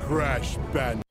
Crash band.